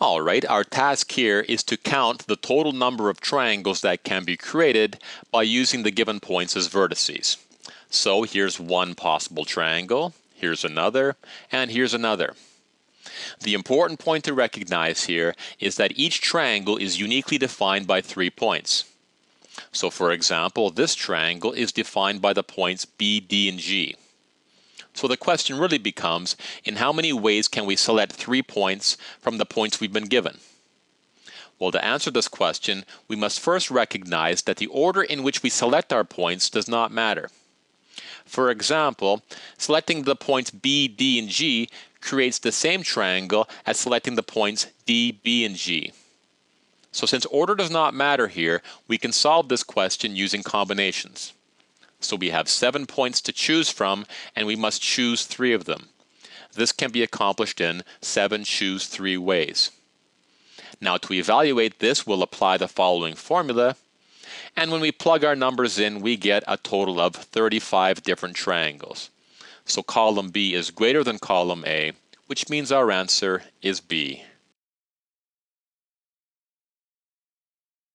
All right, our task here is to count the total number of triangles that can be created by using the given points as vertices. So here's one possible triangle, here's another, and here's another. The important point to recognize here is that each triangle is uniquely defined by three points. So for example, this triangle is defined by the points B, D, and G. So the question really becomes, in how many ways can we select three points from the points we've been given? Well, to answer this question, we must first recognize that the order in which we select our points does not matter. For example, selecting the points B, D, and G creates the same triangle as selecting the points D, B, and G. So since order does not matter here, we can solve this question using combinations. So we have seven points to choose from, and we must choose three of them. This can be accomplished in seven choose three ways. Now to evaluate this, we'll apply the following formula. And when we plug our numbers in, we get a total of 35 different triangles. So column B is greater than column A, which means our answer is B.